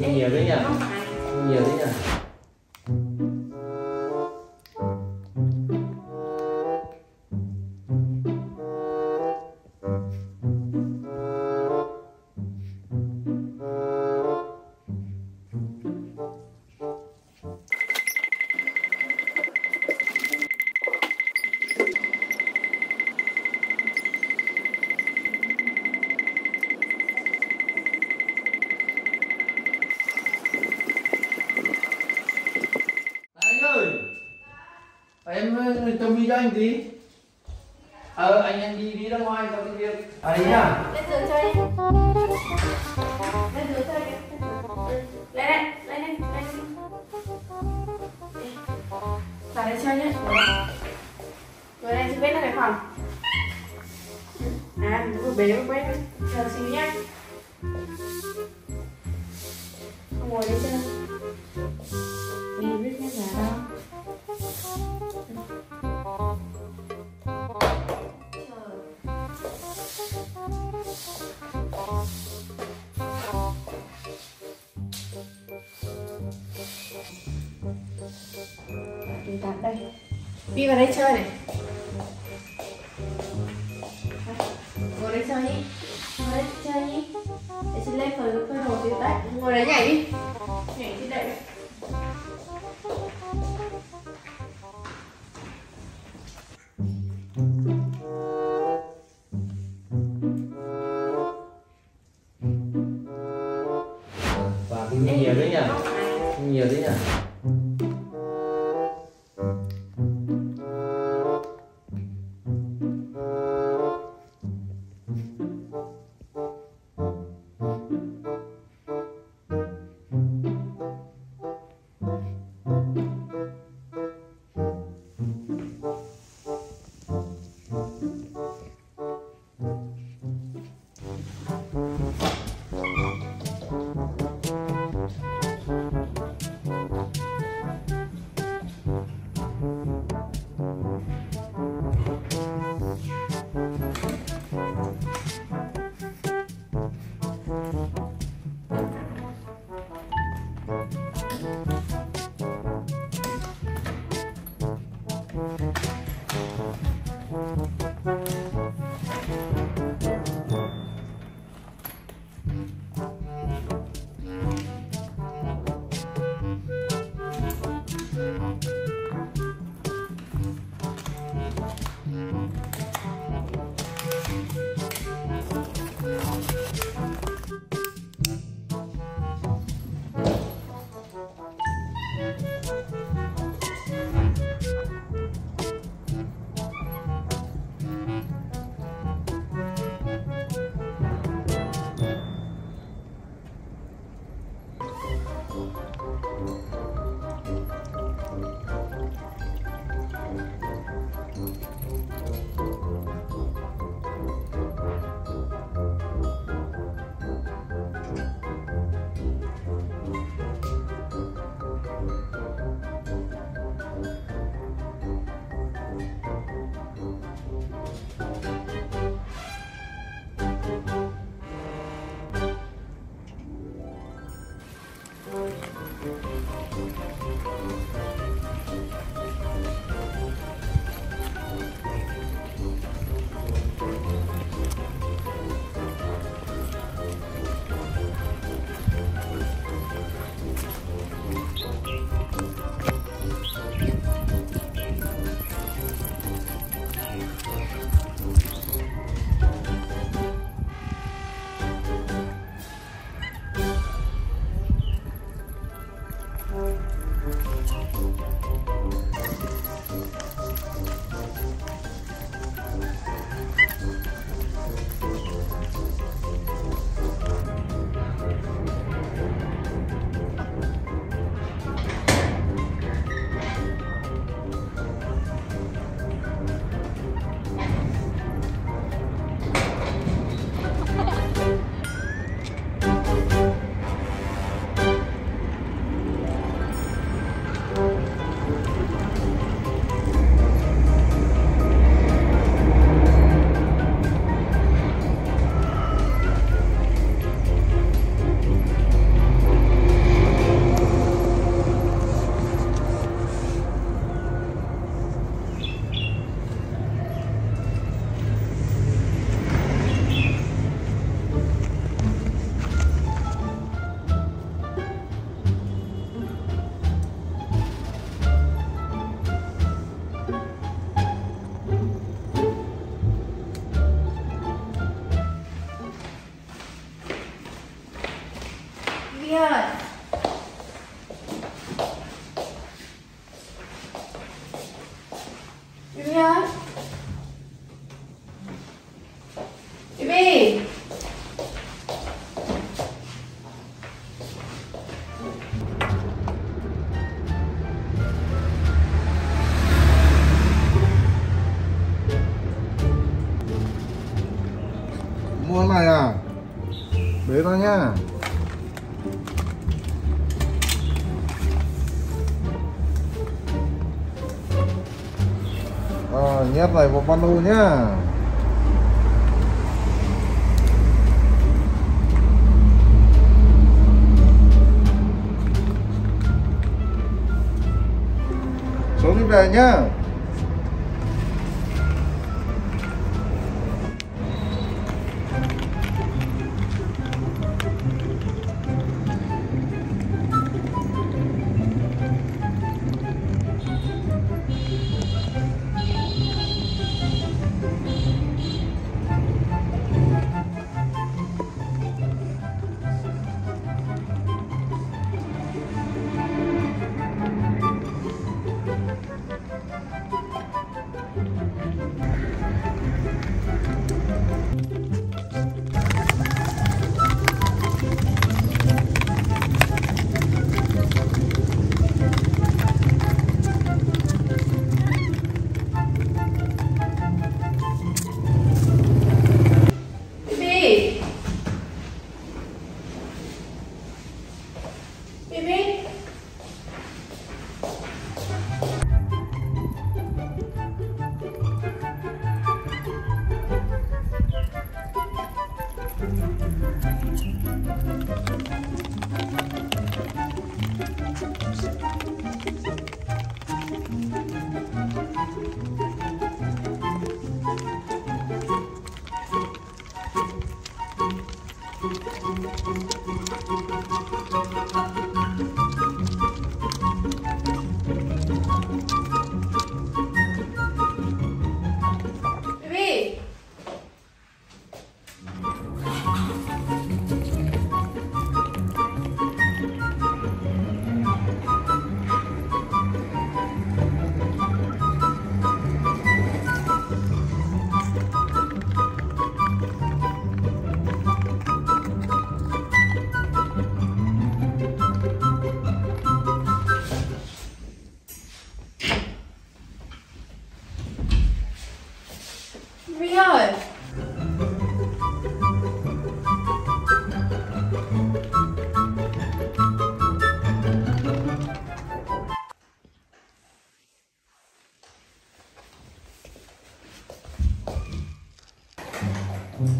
nhiều đấy nhỉ? Nhiều đấy nhỉ ờ, đi cho anh tí. Ờ anh anh đi đi ra ngoài có cái việc. À đấy nhá. Lên giường chơi đi. Lên giường chơi đi. Lên đây lên đây lên. Đây vào đây chơi nhé ngồi đây. Chị biết là cái phòng. À mình vừa bế vừa quét chờ xíu nhá. Ngồi đây chơi. Đi tạt đây. Đi vào đây chơi này. Ngồi đây chơi đi Ngồi đây chơi đi Để chị lên phơi phơi đồ tí đấy. Ngồi đấy nhảy đi. Nhảy trên đây và cái nhiều đấy nhỉ? Nhiều đấy nhỉ Mm-hmm. À, nhét này vào panu nhá. Xuống đi về nhá.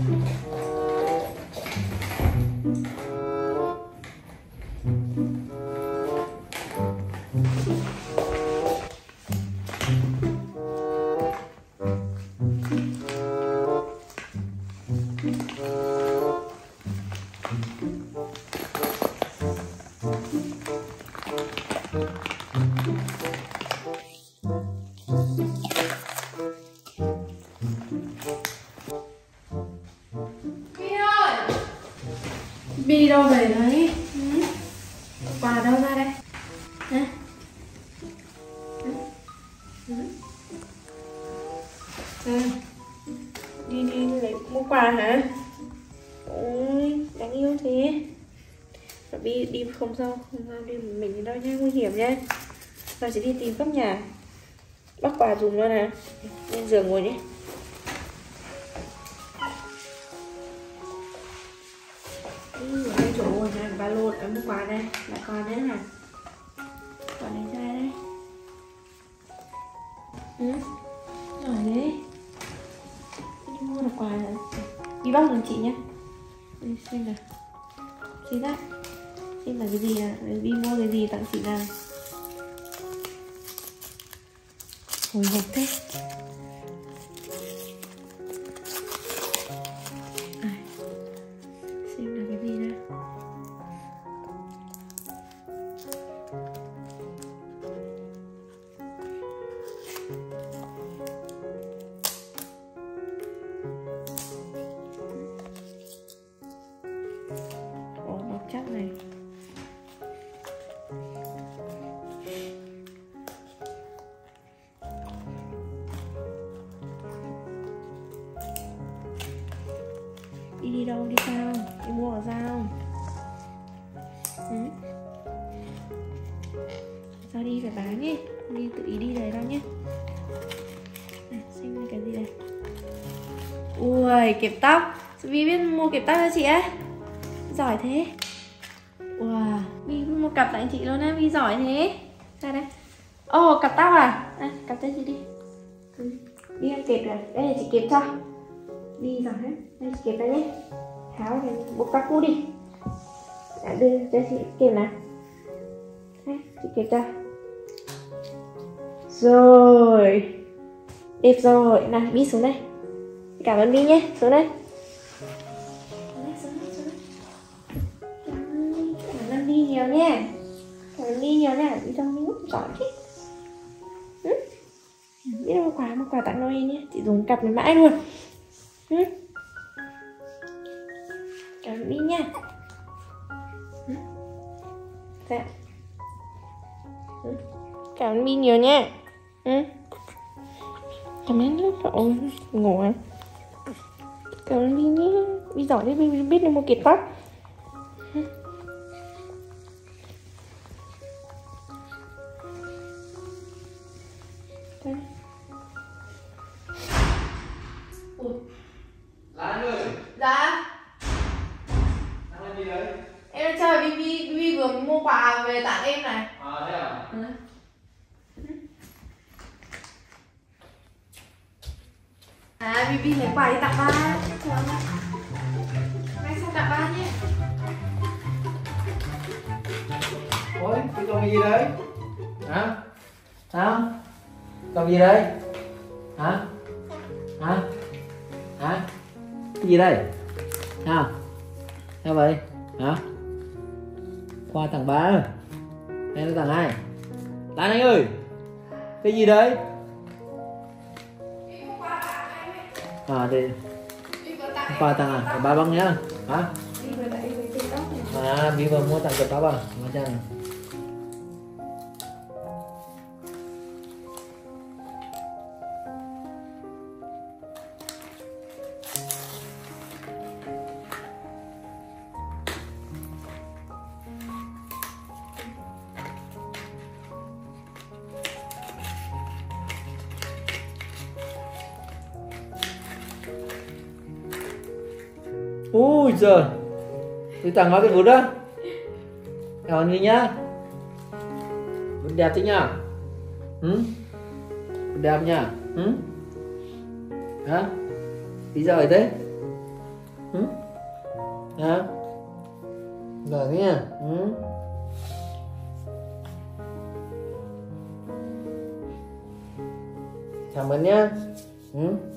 Thank you. Đi đâu về đấy? Ừ? Quà đâu ra đây? Hả? Ừ? À, đi đi lấy mua quà hả? Ôi đáng yêu thế. Rồi đi đi không sao không sao đi mình đi đâu nha nguy hiểm nha Tao sẽ đi tìm khắp nhà. Bắt quà dùng luôn nè lên giường ngồi nhé. Quả quà đây, là quà đấy nè. Quà này cho ai đây Ừ, rồi đấy. Đi mua được quà rồi. Đi bóc giùm chị nhé. Đi xem nào. Xin đấy Xem là cái gì à, đi mua cái gì tặng chị nào? Hồi hộp thế. Ui kẹp tóc. Vi biết mua kẹp tóc cho chị ấy. Giỏi thế. Wow Vi mua cặp tặng chị luôn á Vi giỏi thế. Ra đây. Ồ oh, cặp tóc à? À cặp cho chị đi. Ừ. Vi đang kẹp rồi đây là chị kẹp cho. Vi giỏi hết đây chị kẹp đây nhé. Tháo cái buộc tóc cũ đi. Đã đưa cho chị kẹp nào đây, chị kẹp cho. Rồi. Đẹp rồi. Nào Vi xuống đây cảm ơn Vi nhé. Xuống đây. Cảm ơn Vi nhiều nha. Cảm ơn Vi nhiều nha. Đi trong miếng giỏi chứ ừ? biết đâu quà một quà tặng Noel nhé. Chị dùng cặp này mãi luôn. Ừ? cảm ơn Vi nha. Ừ? dạ. Ừ? cảm ơn Vi nhiều nha. Ừ? cảm ơn lúc cậu ngủ à. Vi nhé Vi giỏi thế Vi biết được một kiệt tóc Dạ, em đang chơi Vi Vi Vi vừa mua quà về tặng em này. À thế à? À Bibi lấy quà đi tặng ba. Chờ em. Ngay tặng ba nhé. Ôi, cái con gì đấy? Hả? Sao? Con gì đây? Hả? Hả? Hả? Cái gì đây? Sao? Sao à? vậy? Hả? Khoa tặng ba Hay là tặng ai? Lan Anh ơi! Cái gì đấy? À thì Vi vừa tặng Khoa tặng à? Ba băng nhá Hả? Vi vừa tặng Ui giời Tôi tặng nó cái vút đó Cảm ơn Linh nhá Vút đẹp thế nhá ừ? Vút đẹp nhá ừ? Hả? Tí giỏi thế ừ? Hả? Giỏi thế nhá ừ? Cảm ơn nhá ừ?